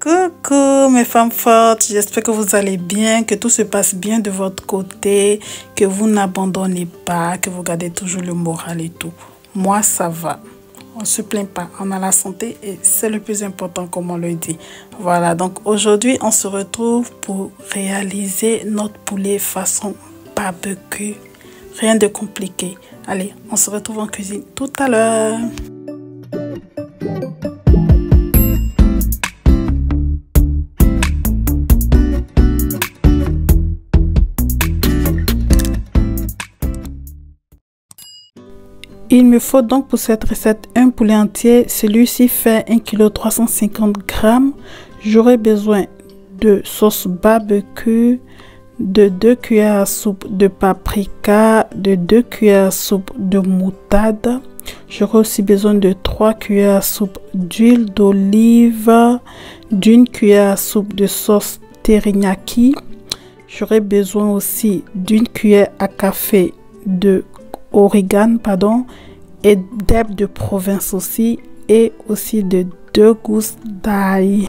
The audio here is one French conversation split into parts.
Coucou mes femmes fortes, j'espère que vous allez bien, que tout se passe bien de votre côté, que vous n'abandonnez pas, que vous gardez toujours le moral et tout. Moi ça va, on se plaint pas, on a la santé et c'est le plus important comme on le dit. Voilà, donc aujourd'hui on se retrouve pour réaliser notre poulet façon barbecue. Rien de compliqué. Allez, on se retrouve en cuisine tout à l'heure. Il me faut donc pour cette recette un poulet entier. Celui-ci fait 1 kg 350 g. J'aurai besoin de sauce barbecue, de 2 cuillères à soupe de paprika, de 2 cuillères à soupe de moutarde. J'aurai aussi besoin de 3 cuillères à soupe d'huile d'olive, d'une cuillère à soupe de sauce teriyaki. J'aurai besoin aussi d'une cuillère à café de origan pardon, et d'herbe de province aussi, et aussi de deux gousses d'ail.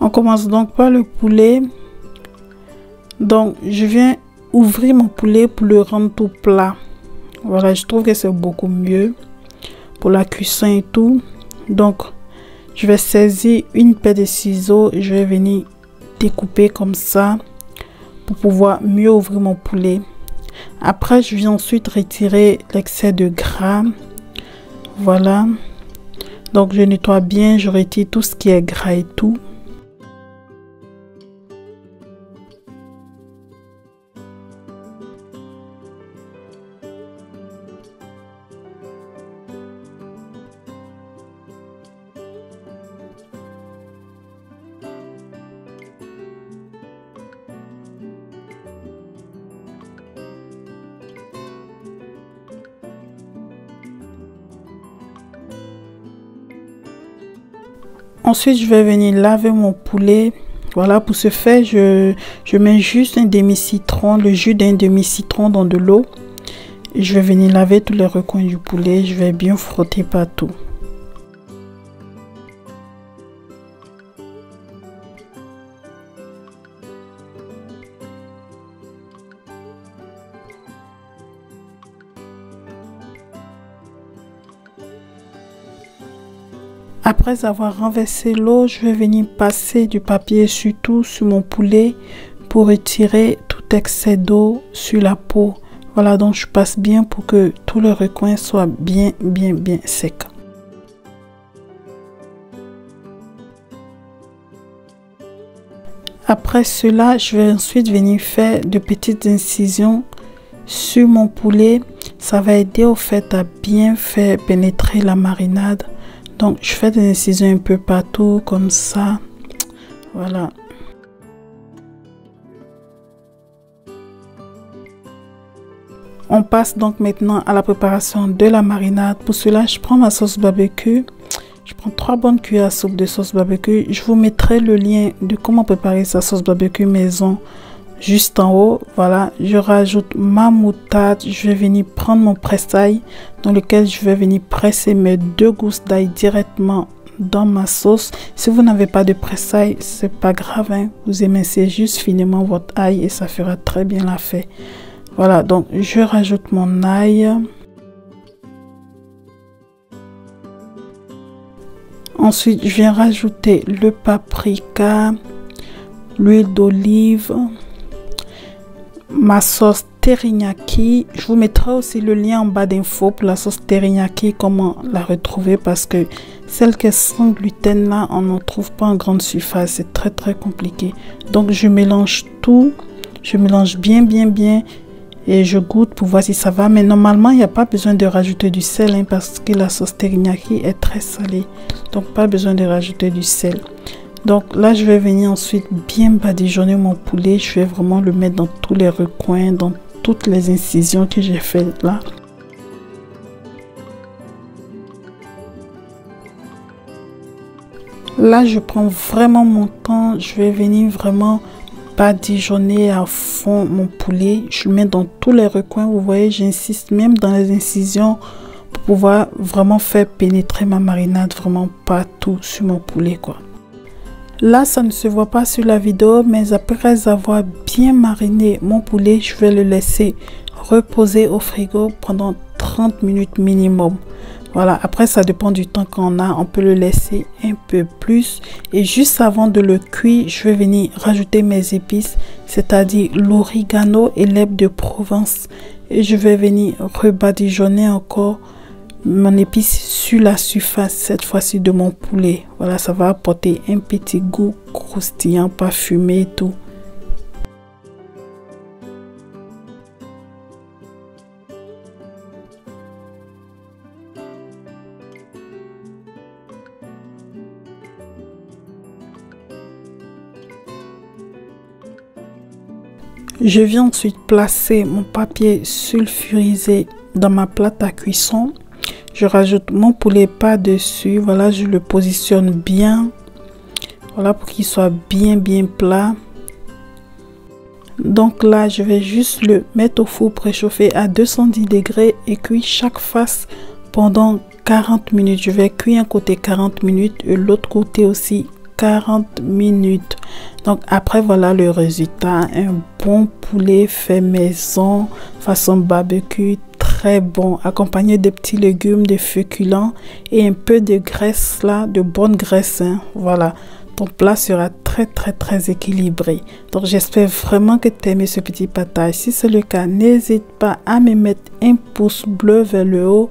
On commence donc par le poulet. Donc, je viens ouvrir mon poulet pour le rendre tout plat. Voilà, je trouve que c'est beaucoup mieux pour la cuisson et tout. Donc, je vais saisir une paire de ciseaux je vais venir découper comme ça pour pouvoir mieux ouvrir mon poulet. Après, je viens ensuite retirer l'excès de gras. Voilà. Donc, je nettoie bien, je retire tout ce qui est gras et tout. Ensuite, je vais venir laver mon poulet. Voilà, pour ce faire, je, mets juste un demi-citron, le jus d'un demi-citron dans de l'eau. Je vais venir laver tous les recoins du poulet. Je vais bien frotter partout. Après avoir renversé l'eau, je vais venir passer du papier sur tout sur mon poulet pour retirer tout excès d'eau sur la peau. Voilà, donc je passe bien pour que tout le recoin soit bien, bien, bien sec. Après cela, je vais ensuite venir faire de petites incisions sur mon poulet. Ça va aider au fait à bien faire pénétrer la marinade. Donc, je fais des incisions un peu partout comme ça. Voilà. On passe donc maintenant à la préparation de la marinade. Pour cela, je prends ma sauce barbecue. Je prends trois bonnes cuillères à soupe de sauce barbecue. Je vous mettrai le lien de comment préparer sa sauce barbecue maison juste en haut voilà je rajoute ma moutarde je vais venir prendre mon presse-ail dans lequel je vais venir presser mes deux gousses d'ail directement dans ma sauce. Si vous n'avez pas de presse-ail c'est pas grave hein. vous émincez juste finement votre ail et ça fera très bien l'affaire voilà donc je rajoute mon ail. Ensuite je viens rajouter le paprika l'huile d'olive ma sauce teriyaki. Je vous mettrai aussi le lien en bas d'info pour la sauce teriyaki, comment la retrouver parce que celle qui est sans gluten là, on n'en trouve pas en grande surface. C'est très très compliqué. Donc je mélange tout. Je mélange bien bien bien et je goûte pour voir si ça va. Mais normalement, il n'y a pas besoin de rajouter du sel hein, parce que la sauce teriyaki est très salée. Donc pas besoin de rajouter du sel. Donc là, je vais venir ensuite bien badigeonner mon poulet. Je vais vraiment le mettre dans tous les recoins, dans toutes les incisions que j'ai faites là. Là, je prends vraiment mon temps. Je vais venir vraiment badigeonner à fond mon poulet. Je le mets dans tous les recoins. Vous voyez, j'insiste même dans les incisions pour pouvoir vraiment faire pénétrer ma marinade vraiment partout sur mon poulet quoi. Là, ça ne se voit pas sur la vidéo, mais après avoir bien mariné mon poulet, je vais le laisser reposer au frigo pendant 30 minutes minimum. Voilà, après ça dépend du temps qu'on a, on peut le laisser un peu plus. Et juste avant de le cuire, je vais venir rajouter mes épices, c'est-à-dire l'origano et l'herbe de Provence. Et je vais venir rebadigeonner encore mon épice sur la surface, cette fois-ci de mon poulet. Voilà, ça va apporter un petit goût croustillant, parfumé et tout. Je viens ensuite placer mon papier sulfurisé dans ma plate à cuisson. Je rajoute mon poulet par-dessus. Voilà, je le positionne bien. Voilà, pour qu'il soit bien, bien plat. Donc là, je vais juste le mettre au four préchauffé à 210 degrés et cuire chaque face pendant 40 minutes. Je vais cuire un côté 40 minutes et l'autre côté aussi 40 minutes. Donc après voilà le résultat, un bon poulet fait maison façon barbecue très bon accompagné de petits légumes, de féculents et un peu de graisse là, de bonne graisse. Hein. Voilà, ton plat sera très très très équilibré. Donc j'espère vraiment que tu aimé ce petit partage. Si c'est le cas, n'hésite pas à me mettre un pouce bleu vers le haut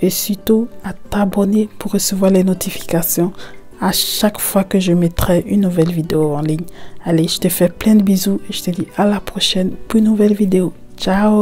et surtout à t'abonner pour recevoir les notifications à chaque fois que je mettrai une nouvelle vidéo en ligne. Allez, je te fais plein de bisous et je te dis à la prochaine pour une nouvelle vidéo. Ciao